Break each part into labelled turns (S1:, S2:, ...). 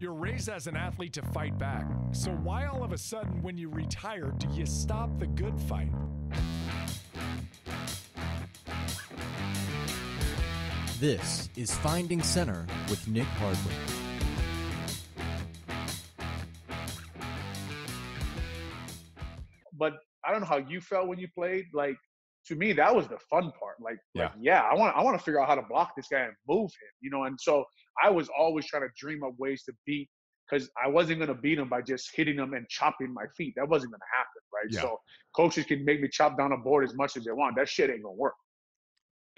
S1: You're raised as an athlete to fight back. So why all of a sudden, when you retire, do you stop the good fight?
S2: This is Finding Center with Nick Hardwick.
S3: But I don't know how you felt when you played. Like to me, that was the fun part. Like,
S1: Yeah.
S3: like yeah, I want I want to figure out how to block this guy and move him. You know, and so I was always trying to dream up ways to beat because I wasn't gonna beat him by just hitting him and chopping my feet. That wasn't gonna happen, right?
S1: Yeah.
S3: So coaches can make me chop down a board as much as they want. That shit ain't gonna work.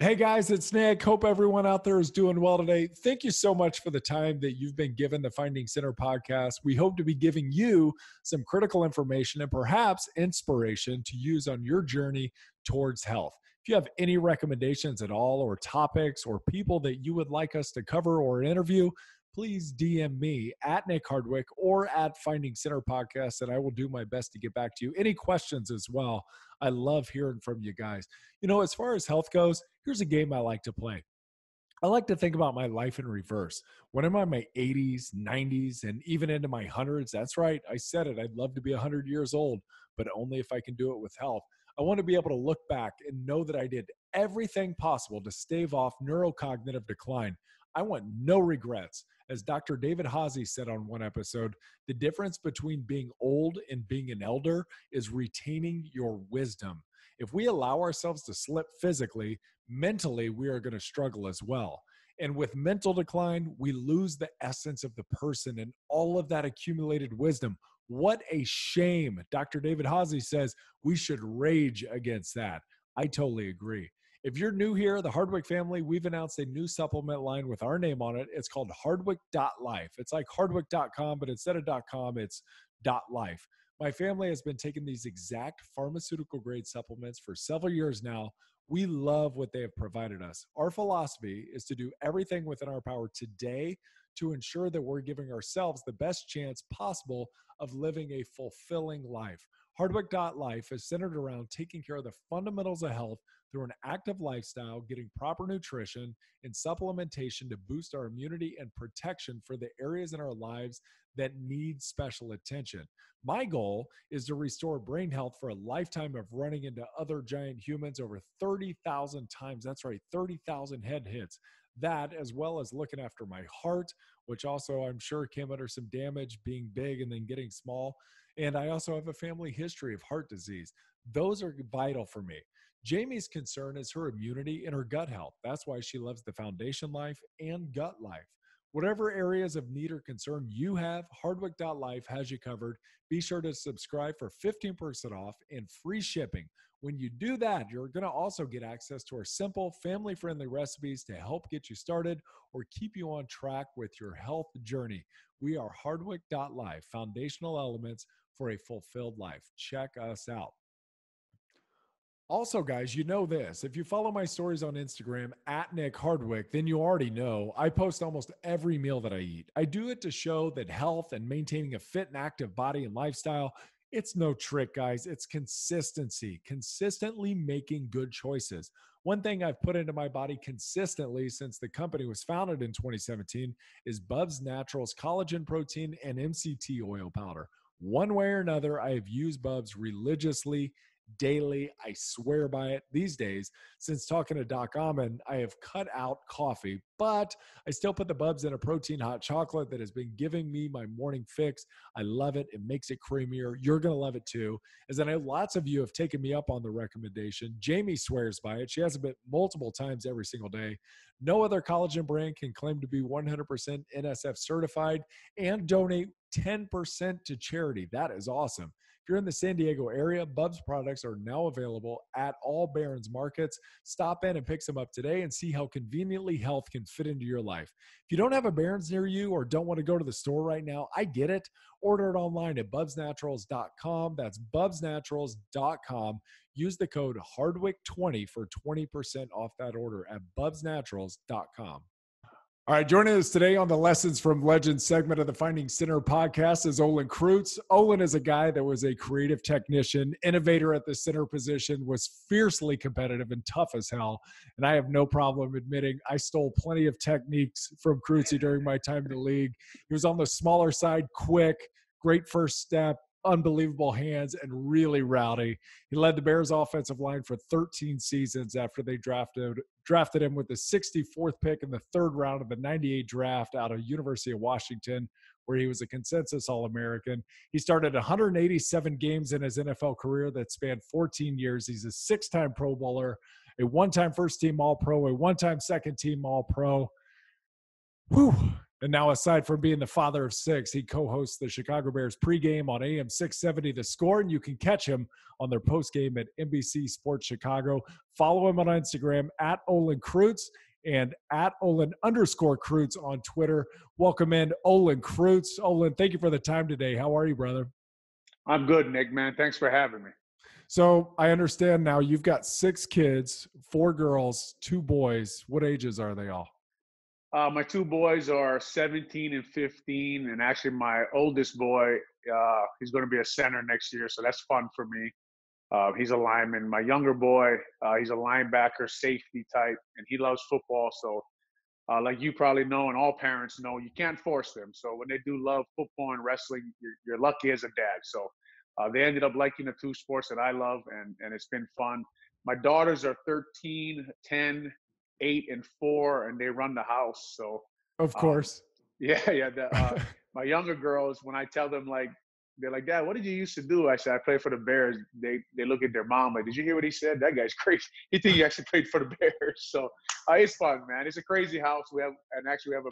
S1: Hey guys, it's Nick. Hope everyone out there is doing well today. Thank you so much for the time that you've been given the Finding Center podcast. We hope to be giving you some critical information and perhaps inspiration to use on your journey towards health. If you have any recommendations at all, or topics, or people that you would like us to cover or interview, please DM me at Nick Hardwick or at Finding Center Podcast, and I will do my best to get back to you. Any questions as well? I love hearing from you guys. You know, as far as health goes, here's a game I like to play. I like to think about my life in reverse. When I'm in my 80s, 90s, and even into my hundreds, that's right, I said it. I'd love to be 100 years old, but only if I can do it with health. I want to be able to look back and know that I did everything possible to stave off neurocognitive decline. I want no regrets. As Dr. David Hazy said on one episode, the difference between being old and being an elder is retaining your wisdom. If we allow ourselves to slip physically, mentally, we are going to struggle as well. And with mental decline, we lose the essence of the person and all of that accumulated wisdom. What a shame. Dr. David Hazy says we should rage against that. I totally agree. If you're new here, the Hardwick family, we've announced a new supplement line with our name on it. It's called Hardwick.life. It's like Hardwick.com, but instead of .com, it's .life. My family has been taking these exact pharmaceutical grade supplements for several years now. We love what they have provided us. Our philosophy is to do everything within our power today to ensure that we're giving ourselves the best chance possible of living a fulfilling life. Hardwick.life is centered around taking care of the fundamentals of health through an active lifestyle, getting proper nutrition and supplementation to boost our immunity and protection for the areas in our lives that need special attention. My goal is to restore brain health for a lifetime of running into other giant humans over 30,000 times. That's right, 30,000 head hits. That, as well as looking after my heart, which also I'm sure came under some damage being big and then getting small. And I also have a family history of heart disease. Those are vital for me. Jamie's concern is her immunity and her gut health. That's why she loves the foundation life and gut life. Whatever areas of need or concern you have, Hardwick.life has you covered. Be sure to subscribe for 15% off and free shipping. When you do that, you're going to also get access to our simple, family friendly recipes to help get you started or keep you on track with your health journey. We are Hardwick.life, foundational elements for a fulfilled life. Check us out. Also, guys, you know this. If you follow my stories on Instagram at Nick Hardwick, then you already know I post almost every meal that I eat. I do it to show that health and maintaining a fit and active body and lifestyle, it's no trick, guys. It's consistency, consistently making good choices. One thing I've put into my body consistently since the company was founded in 2017 is Bubs Naturals collagen protein and MCT oil powder. One way or another, I have used Bubs religiously daily. I swear by it these days. Since talking to Doc Amen, I have cut out coffee, but I still put the bubs in a protein hot chocolate that has been giving me my morning fix. I love it. It makes it creamier. You're going to love it too. As I know lots of you have taken me up on the recommendation. Jamie swears by it. She has it multiple times every single day. No other collagen brand can claim to be 100% NSF certified and donate 10% to charity. That is awesome. If you're in the San Diego area, Bubs products are now available at all Baron's markets. Stop in and pick some up today and see how conveniently health can fit into your life. If you don't have a Baron's near you or don't want to go to the store right now, I get it. Order it online at bubsnaturals.com. That's bubsnaturals.com. Use the code Hardwick20 for 20% off that order at bubsnaturals.com. All right, joining us today on the Lessons from Legends segment of the Finding Center podcast is Olin Kreutz. Olin is a guy that was a creative technician, innovator at the center position, was fiercely competitive and tough as hell. And I have no problem admitting I stole plenty of techniques from Kreutzy during my time in the league. He was on the smaller side, quick, great first step, unbelievable hands and really rowdy. He led the Bears offensive line for 13 seasons after they drafted drafted him with the 64th pick in the third round of the 98 draft out of University of Washington where he was a consensus All-American. He started 187 games in his NFL career that spanned 14 years. He's a six-time Pro Bowler, a one-time first-team All-Pro, a one-time second-team All-Pro. Whew, and now, aside from being the father of six, he co hosts the Chicago Bears pregame on AM 670 The Score, and you can catch him on their postgame at NBC Sports Chicago. Follow him on Instagram at Olin Kreutz and at Olin underscore Kreutz on Twitter. Welcome in, Olin Kreutz. Olin, thank you for the time today. How are you, brother?
S3: I'm good, Nick, man. Thanks for having me.
S1: So I understand now you've got six kids, four girls, two boys. What ages are they all?
S3: Uh, my two boys are 17 and 15, and actually my oldest boy, uh, he's going to be a center next year, so that's fun for me. Uh, he's a lineman. My younger boy, uh, he's a linebacker, safety type, and he loves football. So, uh, like you probably know, and all parents know, you can't force them. So when they do love football and wrestling, you're, you're lucky as a dad. So uh, they ended up liking the two sports that I love, and and it's been fun. My daughters are 13, 10, eight and four, and they run the house. So
S1: of um, course, um,
S3: yeah, yeah. The, uh, my younger girls, when I tell them like they're like, Dad, what did you used to do? I said, I played for the Bears. They they look at their mom like, Did you hear what he said? That guy's crazy. He think he actually played for the Bears. So uh, it's fun, man. It's a crazy house. We have and actually we have a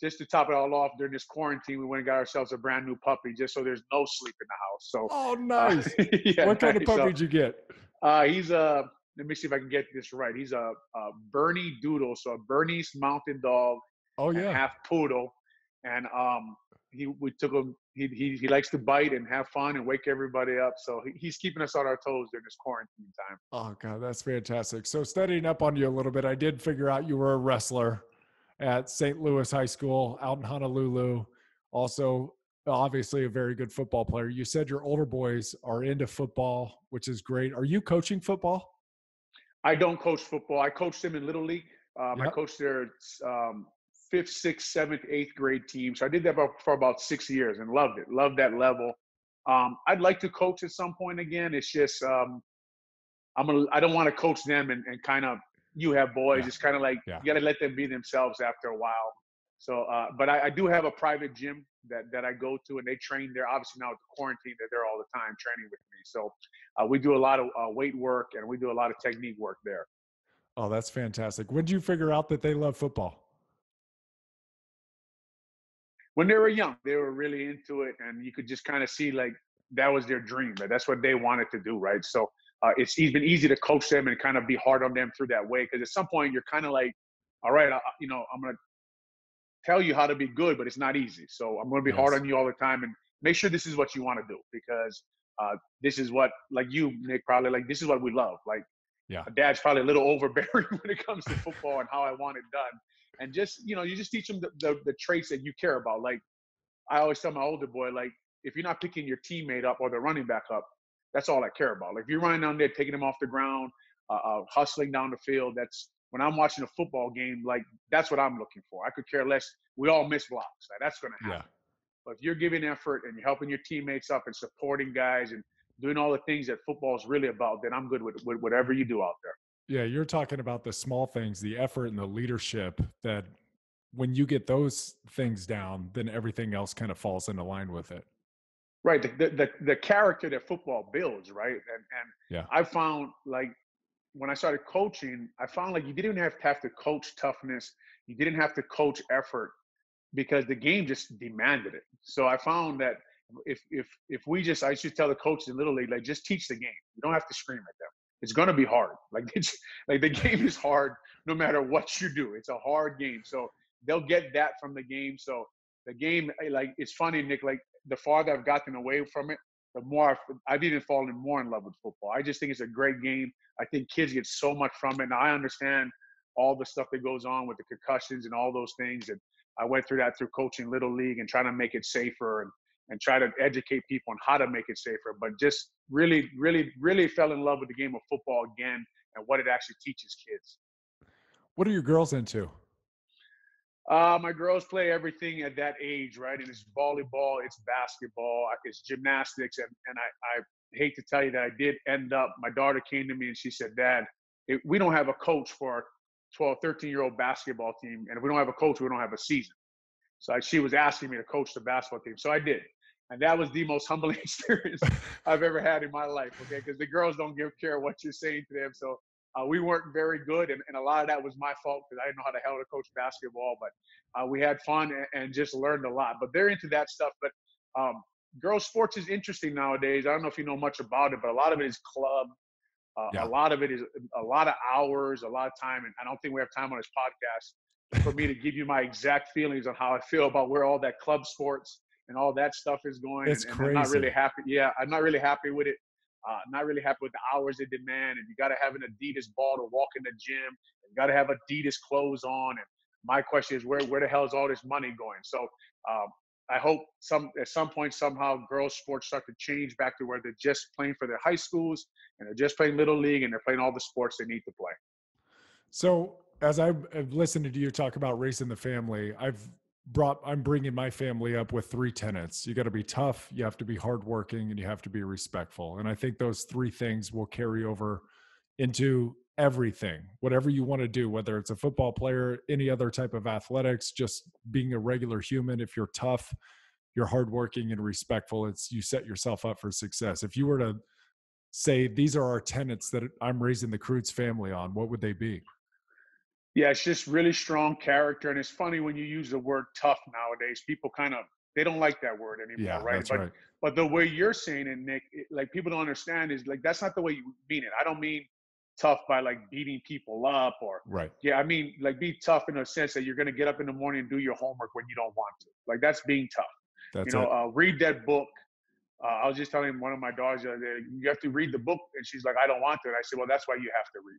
S3: just to top it all off during this quarantine, we went and got ourselves a brand new puppy just so there's no sleep in the house. So
S1: oh, nice. Uh, yeah, what kind nice. of puppy so, did you get?
S3: Uh, he's a let me see if I can get this right. He's a, a Bernedoodle, so a Bernese Mountain Dog.
S1: Oh yeah,
S3: half poodle, and um, he we took him. He, he he likes to bite and have fun and wake everybody up. So he, he's keeping us on our toes during this quarantine time.
S1: Oh god, that's fantastic. So studying up on you a little bit, I did figure out you were a wrestler at St. Louis High School out in Honolulu. Also, obviously a very good football player. You said your older boys are into football, which is great. Are you coaching football?
S3: I don't coach football. I coached them in little league. Um, yep. I coached their um, fifth, sixth, seventh, eighth grade team. So I did that for about six years and loved it. Loved that level. Um, I'd like to coach at some point again. It's just um, I'm gonna. I don't want to coach them and, and kind of. You have boys. Yeah. It's kind of like yeah. you got to let them be themselves after a while. So, uh, but I, I, do have a private gym that, that I go to, and they train there. Obviously, now with the quarantine, they're there all the time training with me. So, uh, we do a lot of uh, weight work and we do a lot of technique work there.
S1: Oh, that's fantastic. When did you figure out that they love football?
S3: When they were young, they were really into it, and you could just kind of see like that was their dream. Right? That's what they wanted to do, right? So, uh, it's been easy to coach them and kind of be hard on them through that way because at some point you're kind of like, all right, I, you know, I'm gonna tell you how to be good, but it's not easy. So I'm going to be yes. hard on you all the time and make sure this is what you want to do because uh, this is what, like you, Nick, probably like this is what we love. Like, yeah, dad's probably a little overbearing when it comes to football and how I want it done. And just you know, you just teach them the, the, the traits that you care about. Like I always tell my older boy, like if you're not picking your teammate up or the running back up, that's all I care about. Like if you're running down there, taking them off the ground, uh, uh, hustling down the field, that's when I'm watching a football game, like that's what I'm looking for. I could care less. We all miss blocks. Like, that's going to happen. Yeah. But if you're giving effort and you're helping your teammates up and supporting guys and doing all the things that football is really about, then I'm good with, with whatever you do out there.
S1: Yeah, you're talking about the small things, the effort and the leadership that when you get those things down, then everything else kind of falls into line with it.
S3: Right. The, the, the character that football builds, right? And, and yeah. I found like when I started coaching, I found like you didn't have to have to coach toughness. You didn't have to coach effort because the game just demanded it. So I found that if if if we just I should tell the coaches in little league like just teach the game. You don't have to scream at them. It's gonna be hard. Like it's like the game is hard no matter what you do. It's a hard game. So they'll get that from the game. So the game eh, like it's funny, Nick. Like the farther I've gotten away from it, the more I've, I've even fallen more in love with football. I just think it's a great game. I think kids get so much from it. Now I understand all the stuff that goes on with the concussions and all those things. And I went through that through coaching little league and trying to make it safer and and try to educate people on how to make it safer. But just really, really, really fell in love with the game of football again and what it actually teaches kids.
S1: What are your girls into?
S3: Uh, my girls play everything at that age, right? And it's volleyball, it's basketball, it's gymnastics, and, and I, I hate to tell you that I did end up. My daughter came to me and she said, "Dad, if we don't have a coach for our 12, 13 year old basketball team, and if we don't have a coach, we don't have a season." So I, she was asking me to coach the basketball team, so I did, and that was the most humbling experience I've ever had in my life. Okay, because the girls don't give care what you're saying to them, so uh, we weren't very good, and, and a lot of that was my fault because I didn't know how the hell to coach basketball. But uh, we had fun and, and, just learned a lot. But they're into that stuff. But um, girls' sports is interesting nowadays. I don't know if you know much about it, but a lot of it is club. Uh, yeah. A lot of it is a lot of hours, a lot of time, and I don't think we have time on this podcast for me to give you my exact feelings on how I feel about where all that club sports and all that stuff is going.
S1: It's
S3: and,
S1: crazy.
S3: I'm not really happy. Yeah, I'm not really happy with it. Uh, not really happy with the hours they demand, and you got to have an Adidas ball to walk in the gym. You got to have Adidas clothes on. And my question is, where where the hell is all this money going? So um, I hope some at some point somehow girls sports start to change back to where they're just playing for their high schools and they're just playing little league and they're playing all the sports they need to play.
S1: So as I've listened to you talk about race raising the family, I've brought i'm bringing my family up with three tenets. You got to be tough you have to be hardworking and you have to be respectful. And i think those three things will carry over into everything. Whatever you want to do whether it's a football player any other type of athletics just being a regular human if you're tough you're hardworking and respectful it's you set yourself up for success. If you were to say these are our tenets that i'm raising the Kreutz family on what would they be
S3: yeah, it's just really strong character, and it's funny when you use the word tough nowadays. People kind of they don't like that word anymore,
S1: yeah,
S3: right? But
S1: right.
S3: but the way you're saying it, Nick, it, like people don't understand is like that's not the way you mean it. I don't mean tough by like beating people up or
S1: right.
S3: Yeah, I mean like be tough in a sense that you're gonna get up in the morning and do your homework when you don't want to. Like that's being tough.
S1: That's
S3: you know,
S1: uh,
S3: read that book. Uh, I was just telling one of my daughters the other day, you have to read the book, and she's like, I don't want to. And I said, well, that's why you have to read.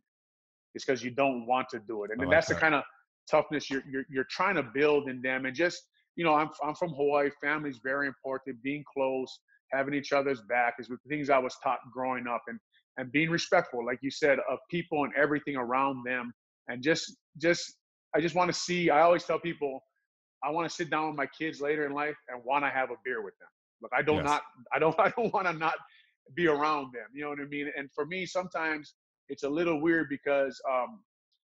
S3: It's because you don't want to do it, and then
S1: like
S3: that's
S1: that.
S3: the kind of toughness you're, you're you're trying to build in them. And just you know i'm i'm from hawaii. Family's very important. Being close having each other's back is the things i was taught growing up and and being respectful like you said of people and everything around them. And just just i just want to see i always tell people i want to sit down with my kids later in life and want to have a beer with them. Look i don't
S1: Yes.
S3: not i don't i don't want to not be around them you know what i mean? And for me sometimes it's a little weird because um,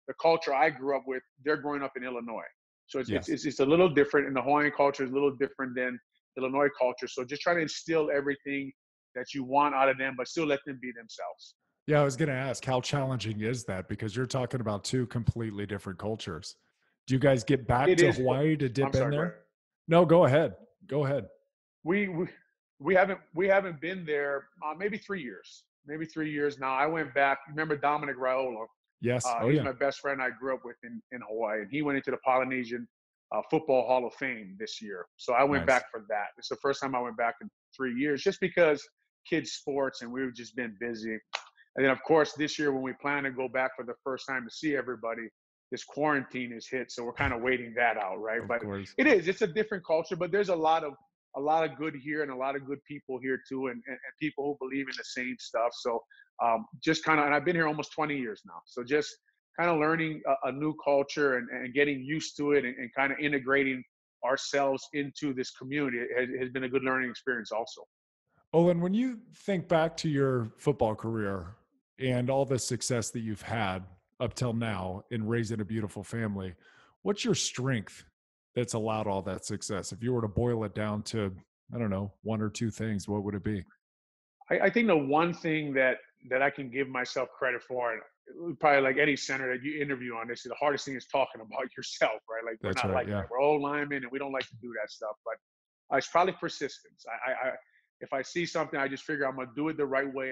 S3: the culture I grew up with, they're growing up in Illinois. So it's,
S1: Yes.
S3: it's, it's, it's a little different, and the Hawaiian culture is a little different than Illinois culture. So just try to instill everything that you want out of them, but still let them be themselves.
S1: Yeah, I was going to ask how challenging is that because you're talking about two completely different cultures. Do you guys get back
S3: It
S1: to
S3: is-
S1: Hawaii to dip
S3: sorry,
S1: in there? No, go ahead. Go ahead.
S3: We, we we haven't we haven't been there uh, maybe three years, maybe three years now. I went back. Remember Dominic Raiola?
S1: Yes.
S3: Uh,
S1: oh
S3: he's
S1: yeah.
S3: my best friend I grew up with in, in Hawaii, and he went into the Polynesian uh, Football Hall of Fame this year. So I went
S1: Nice.
S3: back for that. It's the first time I went back in three years, just because kids sports and we've just been busy. And then of course this year when we plan to go back for the first time to see everybody, this quarantine is hit, so we're kind of waiting that out, right?
S1: Of
S3: but
S1: course.
S3: it is. It's a different culture, but there's a lot of a lot of good here and a lot of good people here too, and, and, and people who believe in the same stuff. So um, just kind of, and I've been here almost 20 years now. So just kind of learning a, a new culture and, and getting used to it and, and kind of integrating ourselves into this community has, has been a good learning experience also.
S1: Olin, when you think back to your football career and all the success that you've had up till now in raising a beautiful family, what's your strength that's allowed all that success? If you were to boil it down to, I don't know, one or two things, what would it be?
S3: I, I think the one thing that that I can give myself credit for, and probably like any center that you interview on this, the hardest thing is talking about yourself, right? Like we're
S1: That's
S3: not
S1: right,
S3: like
S1: yeah.
S3: that. We're all linemen, and we don't like to do that stuff. But uh, it's probably persistence. I, I, I, if I see something, I just figure I'm gonna do it the right way.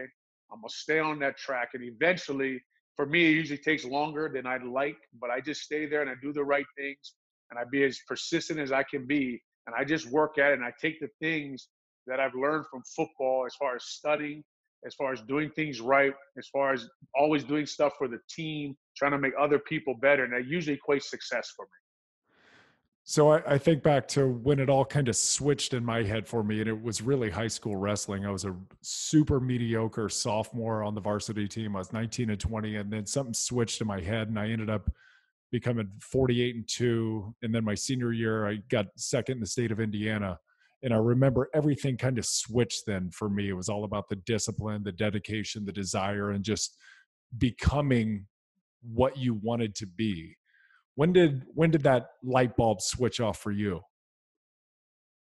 S3: I'm gonna stay on that track, and eventually, for me, it usually takes longer than I'd like, but I just stay there and I do the right things, and I be as persistent as I can be, and I just work at it, and I take the things that I've learned from football as far as studying as far as doing things right, as far as always doing stuff for the team, trying to make other people better. And that usually equates success for me.
S1: So I, I, think back to when it all kind of switched in my head for me, and it was really high school wrestling. I was a super mediocre sophomore on the varsity team. I was 19 and 20, and then something switched in my head, and I ended up becoming 48 and two. And then my senior year, I got second in the state of Indiana. And I remember everything kind of switched then for me. It was all about the discipline, the dedication, the desire, and just becoming what you wanted to be when did when did that light bulb switch off for you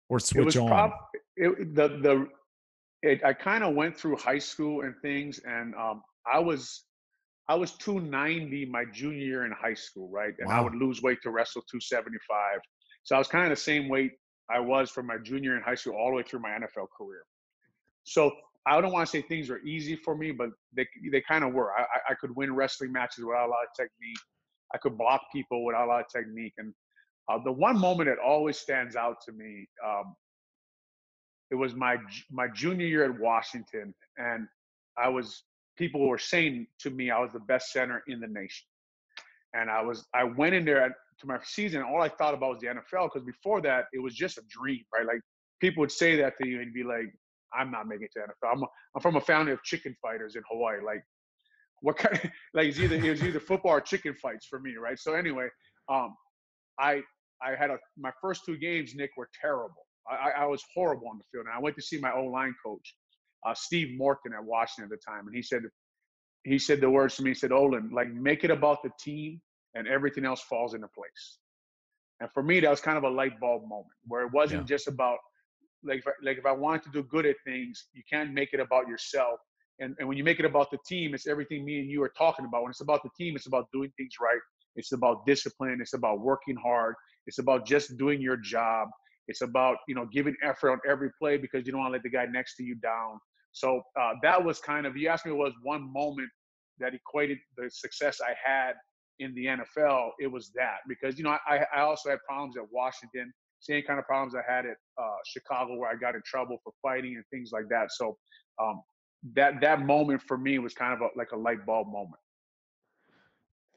S1: or switch on prob-
S3: it, the the it, i kind of went through high school and things and um, i was i was 290 my junior year in high school right and wow. i would lose weight to wrestle 275 so i was kind of the same weight i was from my junior in high school all the way through my nfl career so I don't want to say things were easy for me, but they they kind of were. I, I could win wrestling matches without a lot of technique. I could block people without a lot of technique. And uh, the one moment that always stands out to me, um, it was my my junior year at Washington, and I was people were saying to me I was the best center in the nation. And I was I went in there to my season, all I thought about was the NFL because before that it was just a dream, right? Like people would say that to you and be like, I'm not making it to NFL. I'm, a, I'm from a family of chicken fighters in Hawaii. Like what kind of, like it's either it was either football or chicken fights for me, right? So anyway, um, I I had a my first two games, Nick, were terrible. I, I was horrible on the field, and I went to see my O line coach, uh, Steve Morton at Washington at the time, and he said he said the words to me. He said, "Olin, like make it about the team, and everything else falls into place." And for me, that was kind of a light bulb moment where it wasn't yeah. just about like if I, like if I wanted to do good at things, you can't make it about yourself. And, and when you make it about the team, it's everything me and you are talking about. When it's about the team, it's about doing things right. It's about discipline. It's about working hard. It's about just doing your job. It's about you know giving effort on every play because you don't want to let the guy next to you down. So uh, that was kind of you asked me what was one moment that equated the success I had in the NFL. It was that because you know I, I also had problems at Washington, same kind of problems I had at uh, Chicago where I got in trouble for fighting and things like that. So um, that that moment for me was kind of a, like a light bulb moment.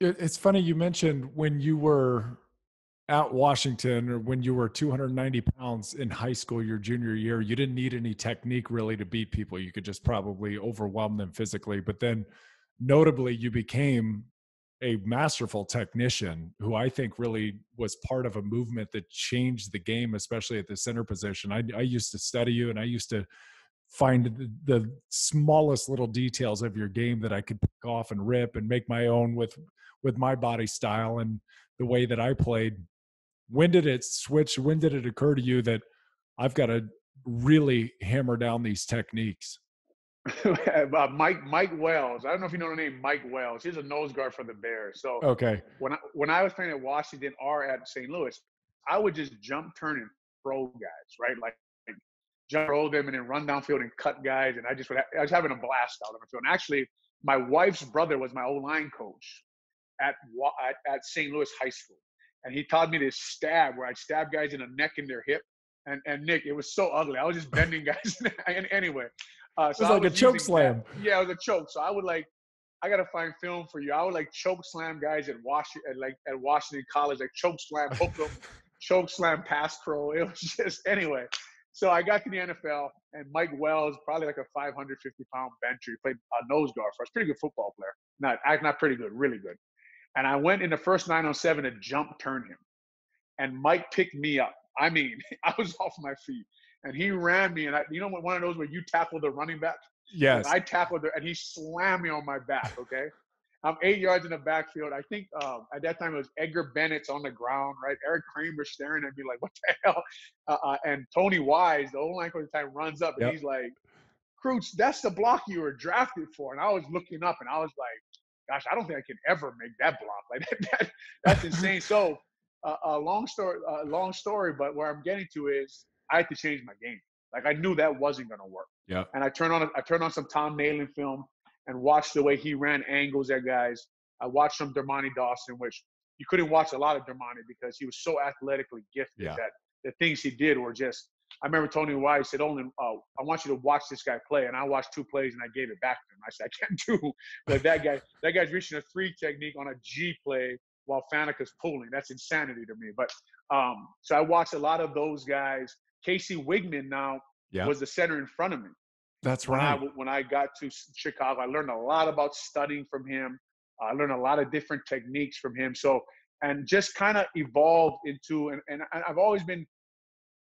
S1: It's funny you mentioned when you were at Washington or when you were 290 pounds in high school your junior year, you didn't need any technique really to beat people. You could just probably overwhelm them physically. But then notably, you became a masterful technician who I think really was part of a movement that changed the game, especially at the center position. I, I used to study you and I used to find the, the, smallest little details of your game that I could pick off and rip and make my own with with my body style and the way that I played. When did it switch? When did it occur to you that I've got to really hammer down these techniques?
S3: uh, Mike Mike Wells. I don't know if you know the name Mike Wells. He's a nose guard for the Bears. So
S1: okay,
S3: when I when I was playing at Washington or at St. Louis, I would just jump, turn, and throw guys, right? Like jump roll them and then run downfield and cut guys. And I just would, I was having a blast out on the field. And actually, my wife's brother was my O line coach at, at, at St. Louis High School. And he taught me this stab where I'd stab guys in the neck and their hip. And, and Nick, it was so ugly. I was just bending guys. and anyway,
S1: uh, so it was like was a choke slam.
S3: That. Yeah, it was a choke. So I would like, I gotta find film for you. I would like choke slam guys at Washington, at like at Washington College, like choke slam, hook them, choke slam, pass pro. It was just anyway. So I got to the NFL, and Mike Wells, probably like a 550 pound bencher, he played a nose guard for us. Pretty good football player. Not not pretty good, really good. And I went in the first 907 to jump turn him, and Mike picked me up. I mean, I was off my feet, and he ran me. And I, you know, one of those where you tackle the running back.
S1: Yes.
S3: And I tackled her, and he slammed me on my back. Okay. I'm eight yards in the backfield. I think um, at that time it was Edgar Bennett's on the ground, right? Eric Kramer staring at me like, "What the hell?" Uh, uh, and Tony Wise, the old line coach at the time, runs up and yep. he's like, "Crooch, that's the block you were drafted for." And I was looking up and I was like, "Gosh, I don't think I can ever make that block. Like that, that that's insane." so, uh, a long story, uh, long story, but where I'm getting to is I had to change my game. Like I knew that wasn't going to work.
S1: Yeah.
S3: And I turned on I turned on some Tom Nalen film and watched the way he ran angles at guys. I watched some Dermontti Dawson, which you couldn't watch a lot of Dermontti because he was so athletically gifted yeah. that the things he did were just I remember Tony White said, "Olin uh, I want you to watch this guy play," and I watched two plays and I gave it back to him. I said, "I can't do like that guy. That guy's reaching a three technique on a G play while Faneca's pulling. That's insanity to me." But um, so I watched a lot of those guys. Casey Wiegmann now
S1: Yeah.
S3: was the center in front of me
S1: That's
S3: when I
S1: right.
S3: when I got to Chicago. I learned a lot about studying from him. I learned a lot of different techniques from him. So and just kind of evolved into and, and I've always been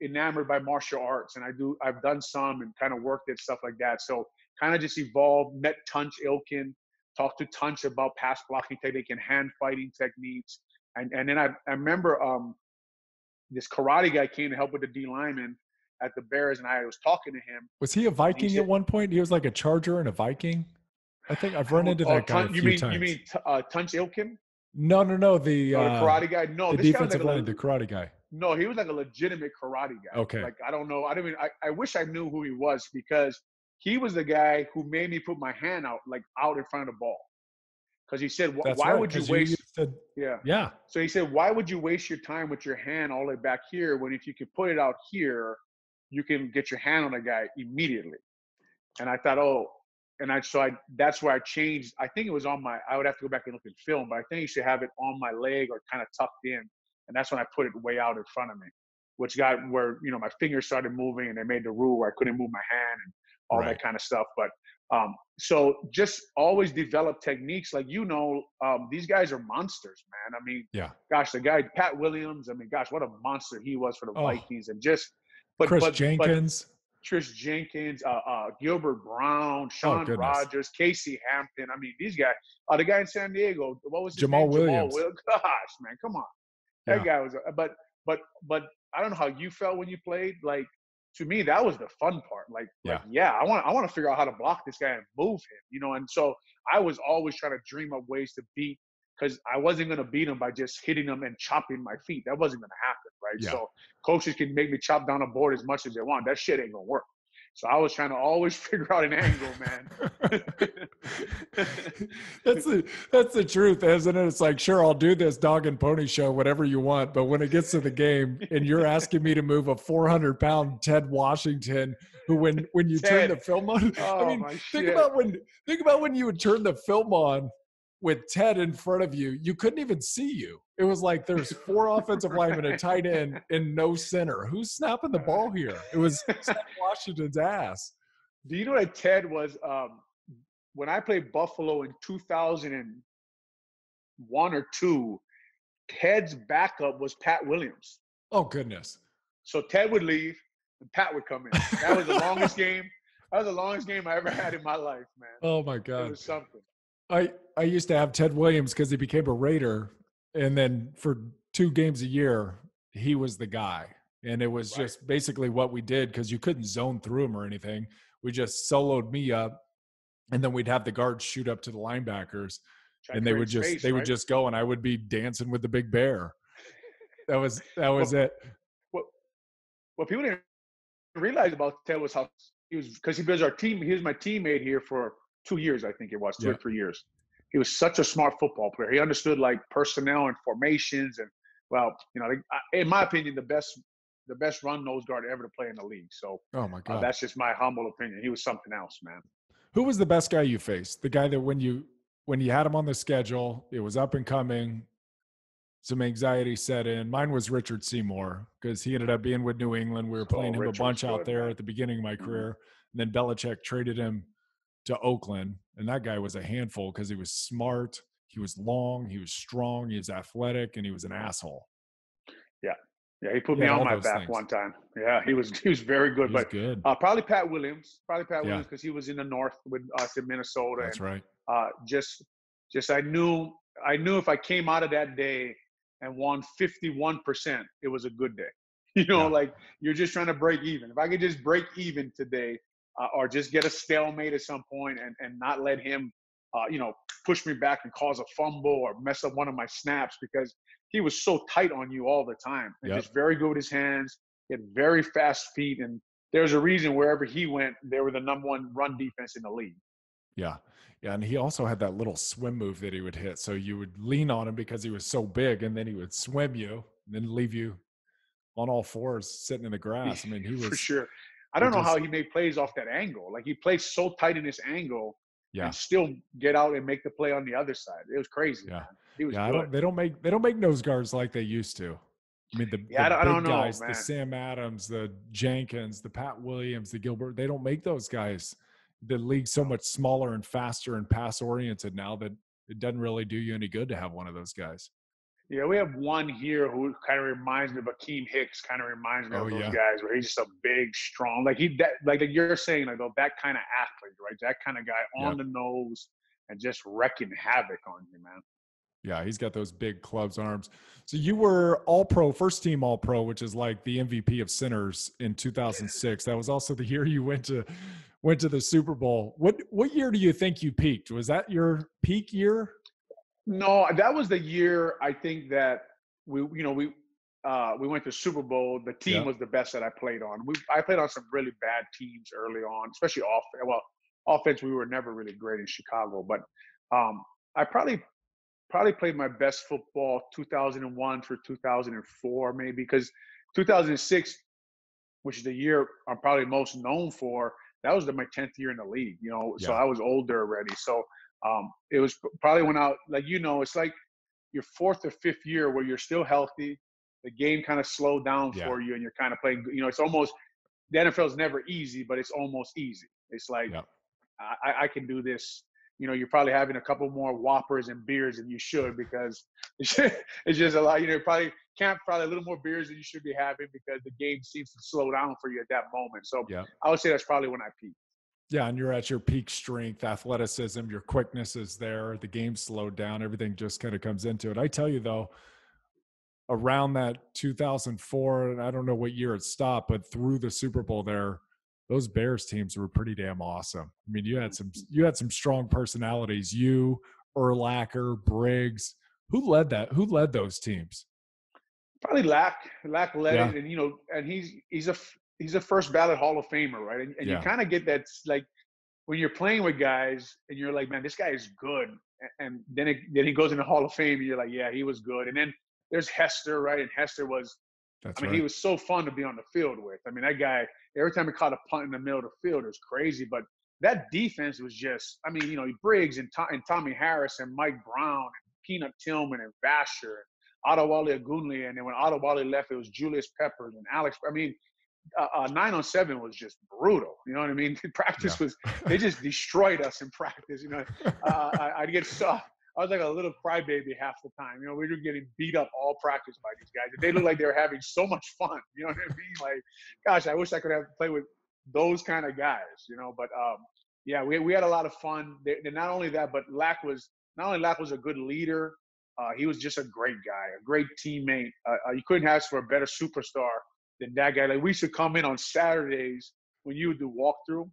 S3: enamored by martial arts and I do I've done some and kind of worked at stuff like that. So kind of just evolved, met Tunch Ilkin, talked to Tunch about pass blocking technique and hand fighting techniques. And and then I, I remember um this karate guy came to help with the D lineman at the Bears and I was talking to him
S1: Was he a Viking
S3: said-
S1: at one point? He was like a Charger and a Viking. I think I've run into
S3: Oh,
S1: that guy a
S3: Tun-
S1: few
S3: you mean
S1: times.
S3: you mean uh, Tunch Ilkin,
S1: no, no, no. The,
S3: oh, the
S1: uh,
S3: karate guy? No,
S1: the
S3: this guy
S1: defensive
S3: like a,
S1: line, the karate guy.
S3: No, he was like a legitimate karate guy.
S1: Okay.
S3: Like I don't know. I don't mean. I, I wish I knew who he was because he was the guy who made me put my hand out like out in front of the ball. Because he said, "Wh-
S1: That's
S3: "Why
S1: right,
S3: would you waste?"
S1: to-
S3: yeah.
S1: yeah.
S3: So he said, "Why would you waste your time with your hand all the way back here when if you could put it out here, you can get your hand on a guy immediately?" And I thought, "Oh," and I so I that's where I changed. I think it was on my. I would have to go back and look at film, but I think you should have it on my leg or kind of tucked in, and that's when I put it way out in front of me, which got where you know my fingers started moving and they made the rule where I couldn't move my hand and all
S1: Right.
S3: that kind of stuff. But um, so just always develop techniques. Like you know, um, these guys are monsters, man. I mean,
S1: Yeah.
S3: gosh, the guy Pat Williams. I mean, gosh, what a monster he was for the
S1: Oh.
S3: Vikings, and just but
S1: Kris
S3: but, but
S1: Jenkins.
S3: Kris Jenkins, uh, uh, Gilbert Brown, Shaun
S1: Oh.
S3: Rogers, Casey Hampton. I mean, these guys. Uh, the guy in San Diego. What was his
S1: Jamal
S3: name?
S1: Williams.
S3: Jamal Will- Gosh, man, come on. That
S1: Yeah.
S3: guy was. a- But but but I don't know how you felt when you played. Like to me, that was the fun part. Like like yeah, I want I want to figure out how to block this guy and move him. You know, and so I was always trying to dream up ways to beat because I wasn't going to beat him by just hitting him and chopping my feet. That wasn't going to happen, right?
S1: Yeah.
S3: So coaches can make me chop down a board as much as they want. That shit ain't gonna work. So I was trying to always figure out an angle, man.
S1: that's the that's the truth, isn't it? It's like, sure, I'll do this dog and pony show, whatever you want, but when it gets to the game and you're asking me to move a 400 pound Ted Washington, who when when you turn the film on,
S3: Oh,
S1: I mean, think
S3: shit.
S1: about when think about when you would turn the film on with Ted in front of you, you couldn't even see you. It was like there's four offensive linemen, a tight end, and no center. Who's snapping the ball here? It was Ted Washington's ass.
S3: Do you know that Ted was um, when I played Buffalo in 2001 or two? Ted's backup was Pat Williams.
S1: Oh goodness.
S3: So Ted would leave and Pat would come in. That was the longest game. That was the longest game I ever had in my life, man.
S1: Oh my god!
S3: it was something.
S1: I I used to have Ted Williams because he became a Raider, and then for two games a year he was the guy, and it was
S3: Right.
S1: just basically what we did because you couldn't zone through him or anything. We just soloed me up, and then we'd have the guards shoot up to the linebackers,
S3: Try
S1: and they would just
S3: space,
S1: they would
S3: right?
S1: just go, and I would be dancing with the big bear. That was that was it.
S3: what people didn't realize about Ted was how he was because he was our team. He was my teammate here for two years, I think it was two or three years. He was such a smart football player. He understood like personnel and formations, and well, you know, in my opinion, the best the best run nose guard ever to play in the league. So
S1: Oh my
S3: uh,
S1: god.
S3: that's just my humble opinion. He was something else, man.
S1: Who was the best guy you faced? The guy that when you when you had him on the schedule, it was up and coming. Some anxiety set in. Mine was Richard Seymour because he ended up being with New England. We were
S3: Oh,
S1: playing him
S3: Richard's
S1: a bunch out there
S3: man.
S1: at the beginning of my
S3: Mhm.
S1: career. And then Belichick traded him to Oakland. And that guy was a handful because he was smart, he was long, he was strong, he was athletic, and he was an asshole.
S3: Yeah, yeah, he put
S1: He
S3: me on my back
S1: things.
S3: one time. Yeah, he was he was very good,
S1: was
S3: but
S1: good.
S3: uh, probably Pat Williams, probably Pat
S1: Yeah.
S3: Williams because he was in the north with us in Minnesota.
S1: That's
S3: and,
S1: right.
S3: uh, just just I knew I knew if I came out of that day and won 51%, it was a good day. You know,
S1: Yeah.
S3: like you're just trying to break even. If I could just break even today, uh, or just get a stalemate at some point and and not let him, uh, you know, push me back and cause a fumble or mess up one of my snaps because he was so tight on you all the time and
S1: Yep.
S3: just very good with his hands. He had very fast feet, and there's a reason wherever he went, they were the number one run defense in the league.
S1: Yeah. Yeah. And he also had that little swim move that he would hit. So you would lean on him because he was so big and then he would swim you and then leave you on all fours, sitting in the grass. I mean, he was
S3: for sure. I don't know how he made plays off that angle. Like he plays so tight in this angle, yeah. and still get out and make the play on the other side. It was crazy. Yeah, was. Yeah,
S1: don't, they don't make they don't make nose guards like they used to. I mean, the,
S3: yeah,
S1: the
S3: I don't, big
S1: I don't guys,
S3: know,
S1: the Sam Adams, the Jenkins, the Pat Williams, the Gilbert, they don't make those guys. The league's so much smaller and faster and pass oriented now that it doesn't really do you any good to have one of those guys.
S3: Yeah, we have one here who kind of reminds me of Akiem Hicks. Kind of reminds me oh, of those yeah. guys where he's just a big, strong, like he, that, like you're saying, like that kind of athlete, right? That kind of guy on the nose and just wrecking havoc on you, man.
S1: Yeah, he's got those big clubs arms. So you were all pro, first team all pro, which is like the MVP of centers in 2006. That was also the year you went to went to the Super Bowl. What what year do you think you peaked? Was that your peak year?
S3: No, that was the year I think that we you know we uh, we went to Super Bowl. The team yeah. was the best that I played on. We I played on some really bad teams early on, especially off. Well, offense we were never really great in Chicago, but um, I probably probably played my best football 2001 through 2004, maybe because 2006, which is the year I'm probably most known for, that was the, my 10th year in the league. You know, yeah. so I was older already. So um, it was probably when I like you know, it's like your fourth or fifth year where you're still healthy. The game kind of slowed down yeah. for you, and you're kind of playing. You know, it's almost the NFL is never easy, but it's almost easy. It's like yeah. I, I can do this you know, you're probably having a couple more whoppers and beers than you should because it's just a lot. You know, probably can't probably a little more beers than you should be having because the game seems to slow down for you at that moment. So yeah. I would say that's probably when I peaked.
S1: Yeah, and you're at your peak strength, athleticism, your quickness is there. The game slowed down. Everything just kind of comes into it. I tell you though, around that 2004, and I don't know what year it stopped, but through the Super Bowl there, those Bears teams were pretty damn awesome. I mean, you had some you had some strong personalities. You, Urlacher, Briggs. Who led that? Who led those teams?
S3: Probably Lack. Lack led yeah. it, and you know, and he's he's a he's a first ballot Hall of Famer, right? And, and yeah. you kind of get that like when you're playing with guys and you're like, man, this guy is good, and then it, then he goes in the Hall of Fame, and you're like, yeah, he was good. And then there's Hester, right? And Hester was, That's I mean, right. he was so fun to be on the field with. I mean, that guy Every time he caught a punt in the middle of the field, it was crazy. But that defense was just, I mean, you know, Briggs and, and Tommy Harris and Mike Brown and Peanut Tillman and Vasher and Adewale Ogunleye. And then when Adewale left, it was Julius Peppers and Alex. I mean, uh, uh, nine on seven was just brutal. You know what I mean? practice yeah. was they just destroyed us in practice. You know, uh, I, would get so I was like a little crybaby half the time. You know, we were getting beat up all practice by these guys. They looked like they were having so much fun. You know what I mean? Like, gosh, I wish I could have played with those kind of guys. You know, but um, yeah, we we had a lot of fun. They, not only that, but Lack was not only Lack was a good leader. Uh, he was just a great guy, a great teammate. Uh, uh, you couldn't ask for a better superstar than that guy. Like we used to come in on Saturdays when you would do walkthrough,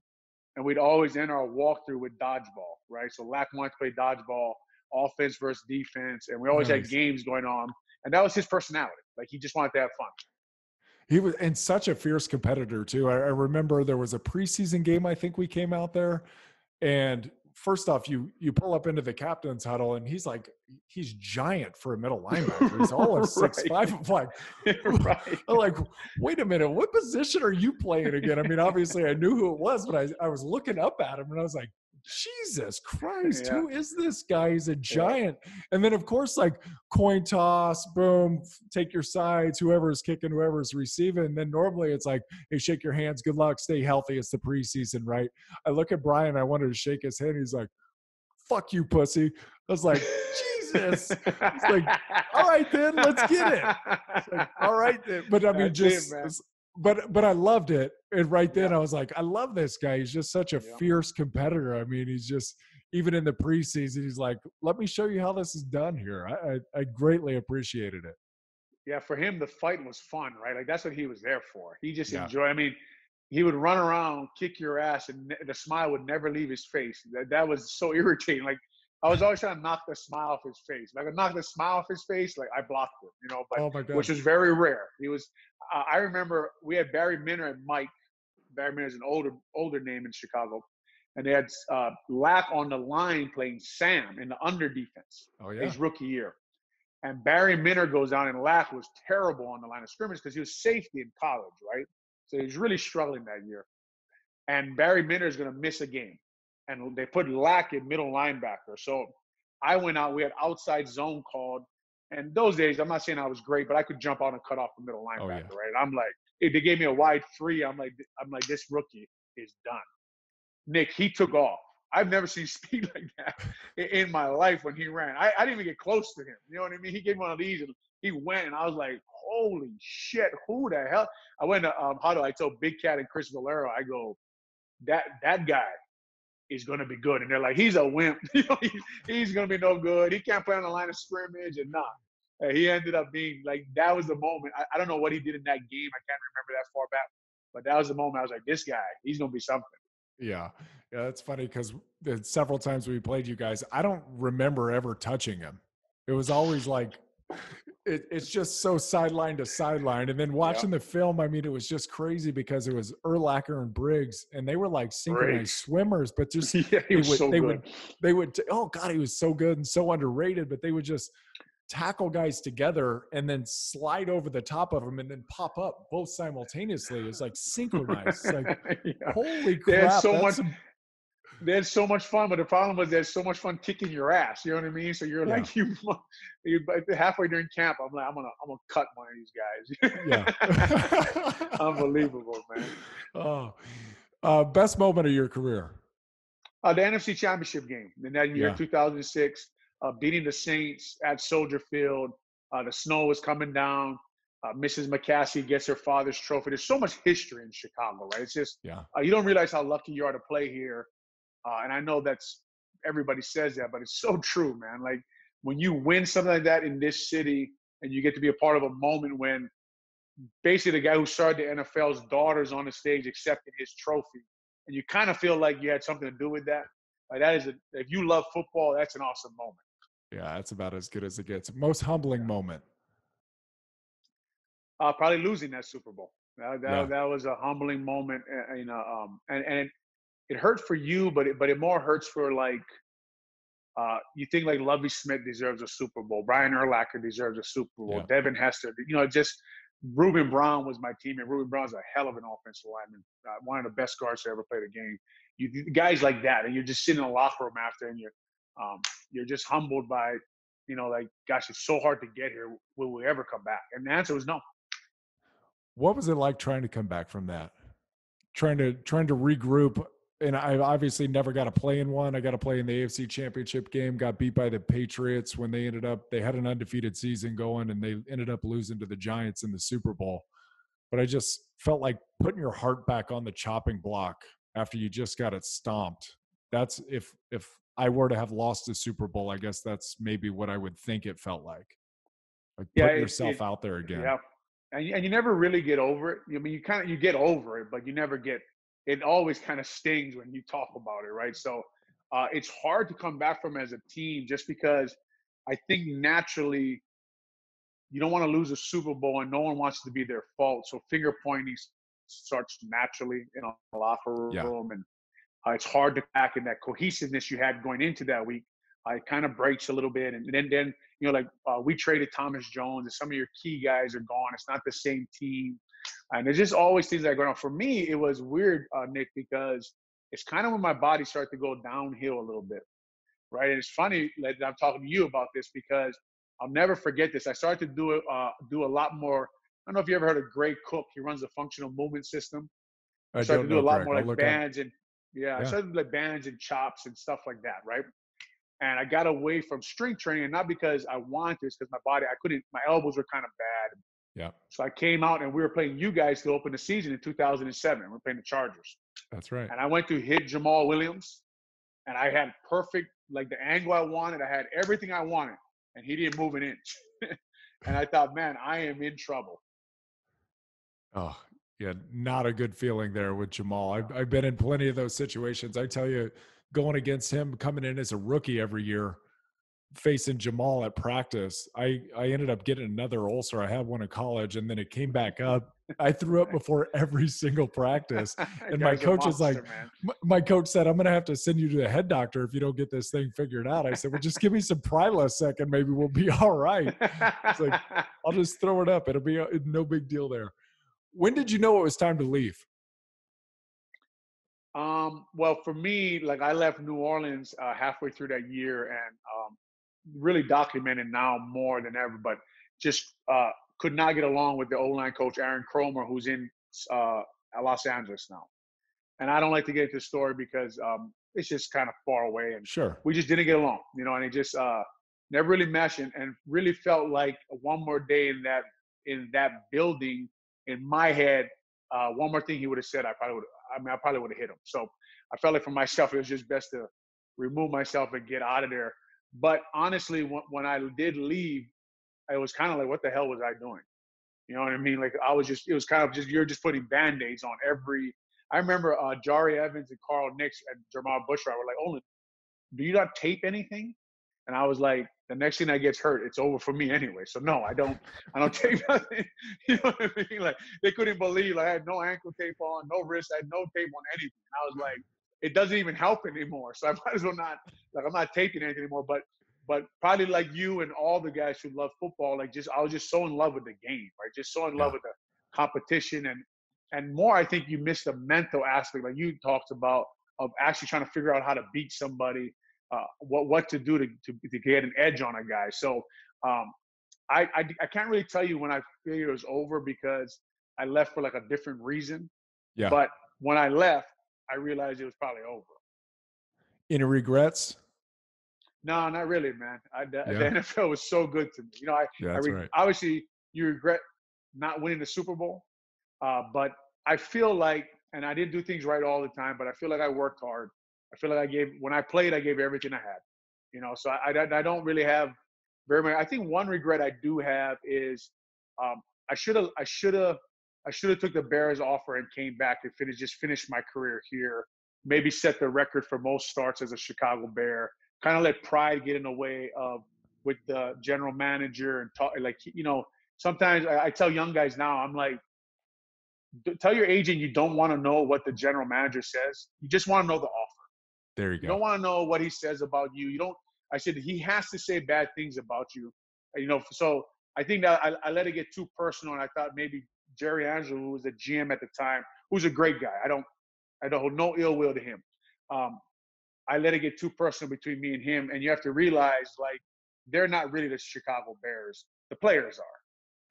S3: and we'd always end our walkthrough with dodgeball, right? So Lack wanted to play dodgeball offense versus defense, and we always nice. had games going on. And that was his personality. Like he just wanted to have fun.
S1: He was and such a fierce competitor too. I, I remember there was a preseason game. I think we came out there, and first off, you you pull up into the captain's huddle, and he's like, he's giant for a middle linebacker. He's all of six five. I'm like, right. I'm like, wait a minute, what position are you playing again? I mean, obviously I knew who it was, but I I was looking up at him, and I was like, Jesus Christ, yeah. who is this guy? He's a giant. Yeah. And then, of course, like coin toss, boom, take your sides, whoever's kicking, whoever's receiving. And then normally it's like, hey, shake your hands, good luck, stay healthy. It's the preseason, right? I look at Brian, I wanted to shake his hand. He's like, fuck you, pussy. I was like, Jesus. It's like, all right, then, let's get it. Like, all right, then. But I mean, That's just. It, but but I loved it. And right then yeah. I was like, I love this guy. He's just such a yeah. fierce competitor. I mean, he's just even in the preseason, he's like, let me show you how this is done here. I, I, I greatly appreciated it.
S3: Yeah, for him the fight was fun, right? Like that's what he was there for. He just yeah. enjoyed. I mean, he would run around, kick your ass, and the smile would never leave his face. That that was so irritating. Like I was always trying to knock the smile off his face. Like I knocked the smile off his face, like I blocked him, you know, but oh which was very rare. He was uh, I remember we had Barry Minter and Mike. Barry Minter is an older older name in Chicago, and they had uh, Lack on the line playing Sam in the under defense. Oh yeah, his rookie year. And Barry Minter goes down, and Lack was terrible on the line of scrimmage because he was safety in college, right? So he was really struggling that year. And Barry Minter is going to miss a game. And they put Lack in middle linebacker. So I went out, we had outside zone called. And those days, I'm not saying I was great, but I could jump out and cut off the middle linebacker, oh, yeah. right? I'm like, if they gave me a wide three, I'm like, I'm like, this rookie is done. Nick, he took off. I've never seen speed like that in my life when he ran. I, I, didn't even get close to him. You know what I mean? He gave me one of these and he went, and I was like, holy shit, who the hell? I went to um, how do I tell Big Cat and Chris Villarrial? I go, that that guy is going to be good, and they're like, he's a wimp. he's going to be no good. He can't play on the line of scrimmage, and nah. he ended up being like that was the moment. I, I don't know what he did in that game. I can't remember that far back, but that was the moment I was like, this guy, he's going to be something.
S1: Yeah. Yeah, that's funny because several times we played you guys, I don't remember ever touching him. It was always like it, it's just so sideline to sideline. And then watching the film, I mean, it was just crazy because it was Urlacher and Briggs, and they were like synchronized Briggs. swimmers, but just
S3: yeah, they, would, so
S1: they would they would oh god, he was so good and so underrated, but they would just tackle guys together and then slide over the top of them and then pop up both simultaneously. It's like synchronized. It's like yeah. holy crap!
S3: so much. Some, had so much fun, but the problem was there's so much fun kicking your ass. You know what I mean? So you're yeah. like you, you halfway during camp. I'm like, I'm gonna, I'm gonna cut one of these guys. yeah, unbelievable, man.
S1: Oh, uh, best moment of your career?
S3: Uh, the NFC Championship game in that year, yeah. 2006, uh, beating the Saints at Soldier Field. Uh, the snow was coming down. Uh, Mrs. McCaskey gets her father's trophy. There's so much history in Chicago, right? It's just
S1: yeah.
S3: Uh, you don't realize how lucky you are to play here. Uh, and I know that's everybody says that, but it's so true, man. Like when you win something like that in this city and you get to be a part of a moment when basically the guy who started the NFL's daughter's on the stage accepting his trophy, and you kind of feel like you had something to do with that. Like that is a, if you love football, that's an awesome moment.
S1: Yeah, that's about as good as it gets. Most humbling moment.
S3: Uh, probably losing that Super Bowl. That, that, yeah. that was a humbling moment, uh, you know. Um, and and it hurt for you, but it, but it more hurts for like uh, you think like Lovie Smith deserves a Super Bowl, Brian Urlacher deserves a Super Bowl, yeah. Devin Hester, you know, just Ruben Brown was my teammate. Ruben Brown's a hell of an offensive lineman, uh, one of the best guards to ever play the game. You guys like that, and you're just sitting in a locker room after, and you're um, you're just humbled by, you know, like gosh, it's so hard to get here. Will we ever come back? And the answer was no.
S1: What was it like trying to come back from that? Trying to trying to regroup and I obviously never got to play in one. I got to play in the AFC Championship game. Got beat by the Patriots when they ended up they had an undefeated season going, and they ended up losing to the Giants in the Super Bowl. But I just felt like putting your heart back on the chopping block after you just got it stomped. That's if if I were to have lost the Super Bowl, I guess that's maybe what I would think it felt like. Like yeah, putting yourself it, out there again.
S3: Yeah, and you, and you never really get over it. I mean, you kind of you get over it, but you never get it always kind of stings when you talk about it, right? So uh, it's hard to come back from as a team just because I think naturally you don't want to lose a Super Bowl and no one wants it to be their fault. So finger pointing starts naturally in a locker room, yeah. and uh, it's hard to back in that cohesiveness you had going into that week. Uh, it kind of breaks a little bit, and then then you know like uh, we traded Thomas Jones, and some of your key guys are gone. It's not the same team. And there's just always things that going on. For me, it was weird, uh, Nick, because it's kind of when my body started to go downhill a little bit, right? And it's funny that I'm talking to you about this because I'll never forget this. I started to do uh, do a lot more. I don't know if you ever heard of Gray Cook. He runs the functional movement system. I, I started to do a lot more like bands and yeah, yeah, I started to do like bands and chops and stuff like that, right? And I got away from strength training, not because I wanted it's because my body, I couldn't, my elbows were kind of bad.
S1: Yeah.
S3: So I came out and we were playing you guys to open the season in 2007. We we're playing the Chargers.
S1: That's right.
S3: And I went to hit Jamal Williams, and I had perfect like the angle I wanted. I had everything I wanted, and he didn't move an inch. and I thought, man, I am in trouble.
S1: Oh, yeah, not a good feeling there with Jamal. I've, I've been in plenty of those situations. I tell you, going against him, coming in as a rookie every year, facing Jamal at practice, I I ended up getting another ulcer. I had one in college, and then it came back up, I threw up before every single practice, and my coach is like, my coach said, "I'm going to have to send you to the head doctor if you don't get this thing figured out." I said, "Well, just give me some Prilosec, and maybe we'll be all right." It's like I'll just throw it up; it'll be uh, no big deal there. When did you know it was time to leave?
S3: Um, well, for me, like I left New Orleans uh, halfway through that year, and um, really documented now more than ever. But just uh, could not get along with the O line coach Aaron Kromer, who's in uh, Los Angeles now. And I don't like to get into the story because um, it's just kind of far away, and
S1: sure,
S3: we just didn't get along, you know. And it just uh, never really meshed, and, and really felt like one more day in that in that building. In my head, uh, one more thing he would have said, I probably would. I mean, I probably would have hit him. So I felt like for myself, it was just best to remove myself and get out of there. But honestly, when, when I did leave, it was kind of like, what the hell was I doing? You know what I mean? Like I was just, it was kind of just, you're just putting band-aids on every, I remember uh, Jahri Evans and Carl Nicks and Jermon Bushrod were like, oh, do you not tape anything? And I was like, the next thing that gets hurt, it's over for me anyway. So no, I don't, I don't tape nothing. You know what I mean? Like they couldn't believe like I had no ankle tape on, no wrist, I had no tape on anything. And I was like, it doesn't even help anymore. So I might as well not, like I'm not taping anything anymore. But but probably like you and all the guys who love football, like just I was just so in love with the game, right? Just so in love with the competition and and more. I think you missed the mental aspect, like you talked about, of actually trying to figure out how to beat somebody, uh, what what to do to, to to get an edge on a guy. So um, I, I I can't really tell you when I figured it was over because I left for like a different reason.
S1: Yeah.
S3: But when I left, I realized it was probably over.
S1: Any regrets?
S3: No, not really, man. I, the, yeah. the, NFL was so good to me. You know, I,
S1: yeah,
S3: I re-
S1: right.
S3: obviously you regret not winning the Super Bowl, uh, but I feel like, and I didn't do things right all the time, but I feel like I worked hard. I feel like I gave when I played, I gave everything I had. You know, so I, I, I don't really have very many. I think one regret I do have is um, I should have I should have I should have took the Bears offer and came back and finish just finished my career here. Maybe set the record for most starts as a Chicago Bear kind of let pride get in the way of with the general manager and talk like you know sometimes I, I tell young guys now i'm like tell your agent you don't want to know what the general manager says you just want to know the
S1: there you go
S3: you don't want to know what he says about you you don't i said he has to say bad things about you you know so i think that i, I let it get too personal and i thought maybe jerry angelo who was the gm at the time who's a great guy i don't i don't hold no ill will to him um, I let it get too personal between me and him. And you have to realize, like, they're not really the Chicago Bears. The players are.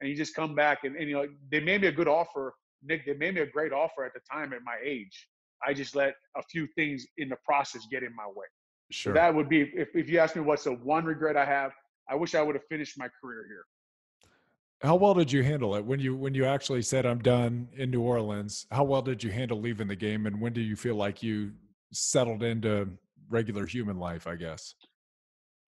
S3: And you just come back and, and you know, they made me a good offer. Nick, they made me a great offer at the time at my age. I just let a few things in the process get in my way.
S1: Sure.
S3: So that would be, if, if you ask me what's the one regret I have, I wish I would have finished my career here.
S1: How well did you handle it when you when you actually said I'm done in New Orleans? How well did you handle leaving the game, and when do you feel like you settled into regular human life, I guess.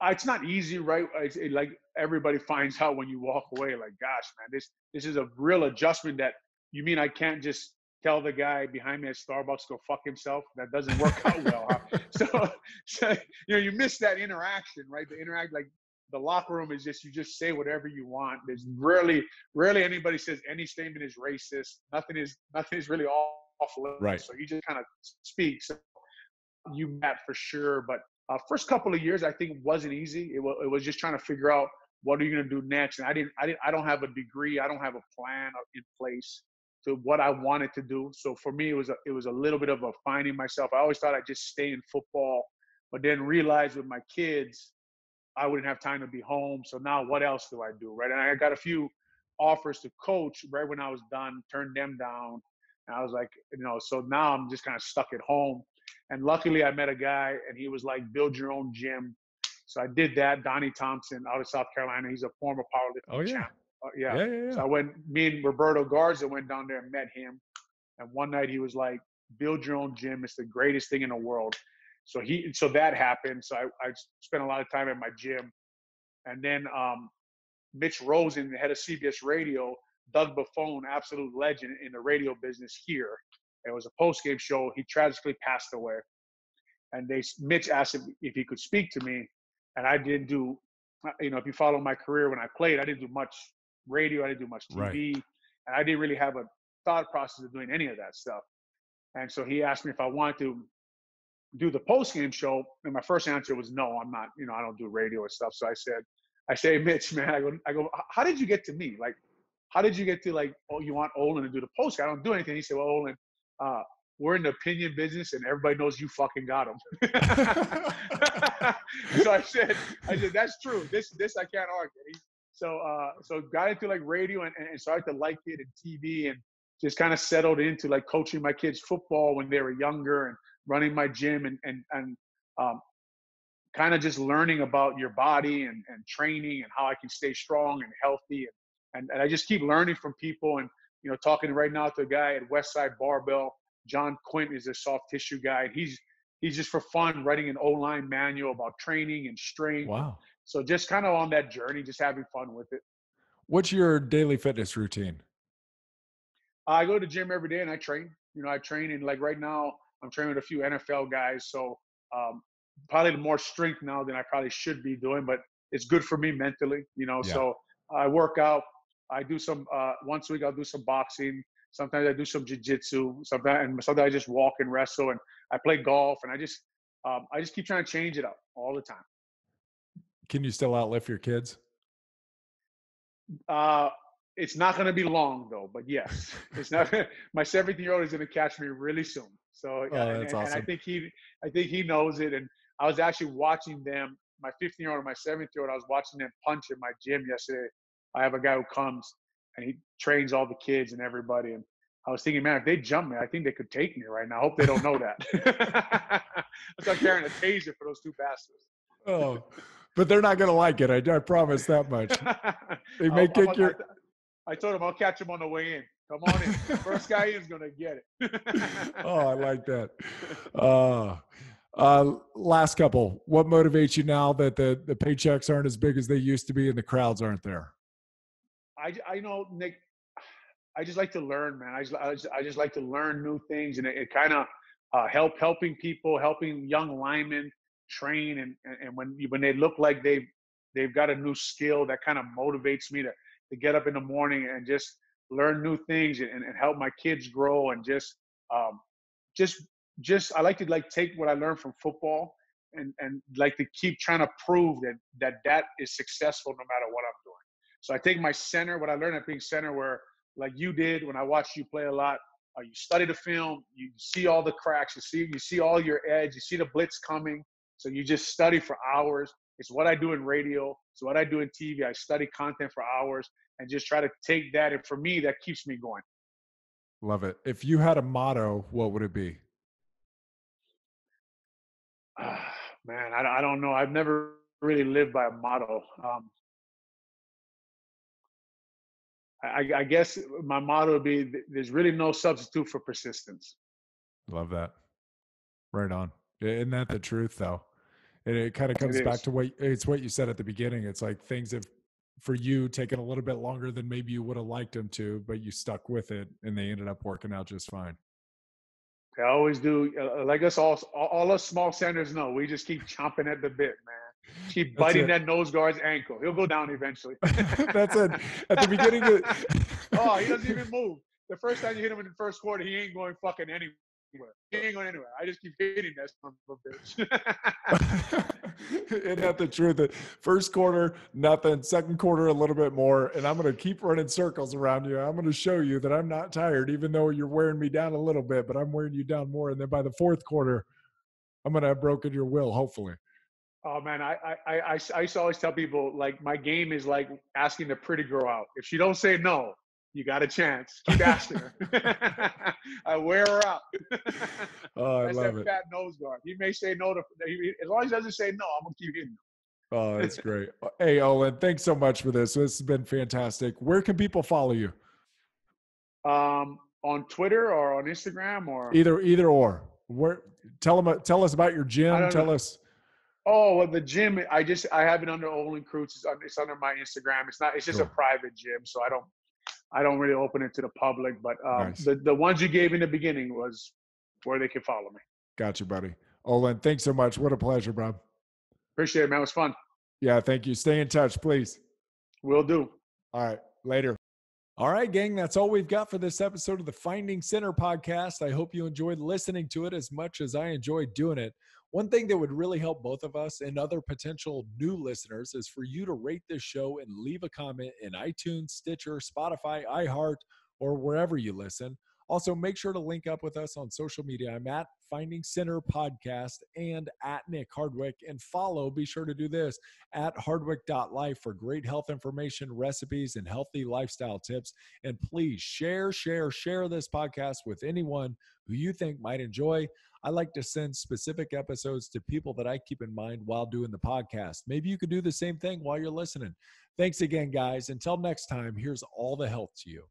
S3: Uh, it's not easy, right? It's, it, like everybody finds out when you walk away. Like, gosh, man, this this is a real adjustment. That you mean I can't just tell the guy behind me at Starbucks go fuck himself? That doesn't work out well. Huh? So, so, you know, you miss that interaction, right? The interact like the locker room is just you just say whatever you want. There's rarely rarely anybody says any statement is racist. Nothing is nothing is really off limits.
S1: Right.
S3: So you just kind of speak. So you met for sure. But uh, first couple of years, I think wasn't easy. It was, it was just trying to figure out what are you going to do next. And I didn't, I didn't, I don't have a degree. I don't have a plan in place to what I wanted to do. So for me, it was a, it was a little bit of a finding myself. I always thought I'd just stay in football, but then realized with my kids, I wouldn't have time to be home. So now what else do I do? Right. And I got a few offers to coach right when I was done, turned them down. And I was like, you know, so now I'm just kind of stuck at home. And luckily, I met a guy, and he was like, "Build your own gym." So I did that. Donnie Thompson, out of South Carolina, he's a former powerlifting
S1: oh, yeah.
S3: champ. Uh,
S1: yeah. Yeah, yeah, yeah.
S3: So I went. Me and Roberto Garza went down there and met him. And one night he was like, "Build your own gym. It's the greatest thing in the world." So he, so that happened. So I, I spent a lot of time at my gym, and then um, Mitch Rosen, the head of CBS Radio, Doug Buffone, absolute legend in the radio business here. It was a post game show. He tragically passed away, and they Mitch asked him if he could speak to me, and I didn't do. You know, if you follow my career when I played, I didn't do much radio. I didn't do much TV,
S1: right.
S3: and I didn't really have a thought process of doing any of that stuff. And so he asked me if I wanted to do the post game show, and my first answer was no, I'm not. You know, I don't do radio and stuff. So I said, I say, Mitch, man, I go, I go, how did you get to me? Like, how did you get to like, oh, you want Olin to do the post? I don't do anything. He said, well, Olin, uh, we're in the opinion business, and everybody knows you fucking got him. so I said, I said that's true. This this I can't argue. So uh, so got into like radio and, and started to like it and TV and just kind of settled into like coaching my kids football when they were younger and running my gym and and and um, kind of just learning about your body and, and training and how I can stay strong and healthy and, and and I just keep learning from people and you know talking right now to a guy at Westside Barbell. John Quint is a soft tissue guy. He's he's just for fun writing an O-line manual about training and strength.
S1: Wow
S3: so just kind of on that journey just having fun with it
S1: what's your daily fitness routine
S3: I go to gym every day and I train you know I train and like right now I'm training with a few NFL guys, so um, probably more strength now than I probably should be doing, but it's good for me mentally, you know. Yeah. So I work out. I do some uh, once a week. I'll do some boxing. Sometimes I do some jiu-jitsu. Sometimes and sometimes I just walk and wrestle, and I play golf, and I just um, I just keep trying to change it up all the time.
S1: Can you still outlift your kids?
S3: Uh, it's not going to be long though, but yes, it's not. my 17 year old is going to catch me really soon. So
S1: oh, and, awesome.
S3: and I think he, I think he knows it. And I was actually watching them, my 15 year old and my 17 year old. I was watching them punch in my gym yesterday. I have a guy who comes and he trains all the kids and everybody. And I was thinking, man, if they jump me, I think they could take me right now. I hope they don't know that. I'm like carrying a taser for those two bastards.
S1: oh, but they're not going to like it. I, I promise that much. They may kick I'll, your.
S3: I told him I'll catch him on the way in. Come on in. First guy is gonna get it.
S1: oh, I like that. Uh, uh, last couple. What motivates you now that the the paychecks aren't as big as they used to be and the crowds aren't there?
S3: I I know Nick. I just like to learn, man. I just I just, I just like to learn new things, and it, it kind of uh, help helping people, helping young linemen train, and and when when they look like they've they've got a new skill, that kind of motivates me to to get up in the morning and just learn new things and, and help my kids grow and just um, just just I like to like take what I learned from football and and like to keep trying to prove that that that is successful no matter what I'm doing. So I take my center, what I learned at being center, where like you did when I watched you play a lot. Uh, you study the film, you see all the cracks, you see you see all your edge, you see the blitz coming. So you just study for hours. It's what I do in radio. It's what I do in TV. I study content for hours, and just try to take that. And for me, that keeps me going.
S1: Love it. If you had a motto, what would it be?
S3: Uh, man, I, I don't know. I've never really lived by a motto. Um, I, I, guess my motto would be there's really no substitute for persistence.
S1: Love that. Right on. Isn't that the truth, though? And it kind of comes back to what it's what you said at the beginning. It's like things have for you taken a little bit longer than maybe you would have liked them to, but you stuck with it and they ended up working out just fine.
S3: I always do. Uh, like us all, all us small centers know, we just keep chomping at the bit, man. Keep biting that nose guard's ankle. He'll go down eventually.
S1: That's it. At the beginning of
S3: Oh, he doesn't even move. The first time you hit him in the first quarter, he ain't going fucking anywhere anywhere. He ain't going anywhere. I just keep hitting that son of a bitch.
S1: Isn't that the truth? That first quarter, nothing. Second quarter, a little bit more. And I'm going to keep running circles around you. I'm going to show you that I'm not tired, even though you're wearing me down a little bit, but I'm wearing you down more. And then by the fourth quarter, I'm going to have broken your will, hopefully.
S3: Oh man, I, I I I used to always tell people like my game is like asking the pretty girl out. If she don't say no, you got a chance. Keep asking her. I wear her out.
S1: oh, I
S3: that's
S1: love
S3: that
S1: it.
S3: Fat nose guard. He may say no to as long as he doesn't say no. I'm gonna keep hitting him.
S1: Oh, that's great. hey, Olin, thanks so much for this. This has been fantastic. Where can people follow you?
S3: Um, on Twitter or on Instagram or
S1: either either or. Where tell them tell us about your gym. Tell know. us.
S3: Oh, well, the gym. I just I have it under Olin Kreutz. It's under, it's under my Instagram. It's not. It's just a private gym, so I don't I don't really open it to the public, but um, nice. the the ones you gave in the beginning was where they could follow me.
S1: Gotcha, buddy. Olin, thanks so much. What a pleasure, bro.
S3: Appreciate it, man. It was fun.
S1: Yeah, thank you. Stay in touch, please.
S3: Will do.
S1: All right. Later. All right, gang, that's all we've got for this episode of the Finding Center podcast. I hope you enjoyed listening to it as much as I enjoyed doing it. One thing that would really help both of us and other potential new listeners is for you to rate this show and leave a comment in iTunes, Stitcher, Spotify, iHeart, or wherever you listen. Also, make sure to link up with us on social media. I'm at Finding Center Podcast and at Nick Hardwick. And follow, be sure to do this at hardwick.life for great health information, recipes, and healthy lifestyle tips. And please share, share, share this podcast with anyone who you think might enjoy. I like to send specific episodes to people that I keep in mind while doing the podcast. Maybe you could do the same thing while you're listening. Thanks again, guys. Until next time, here's all the health to you.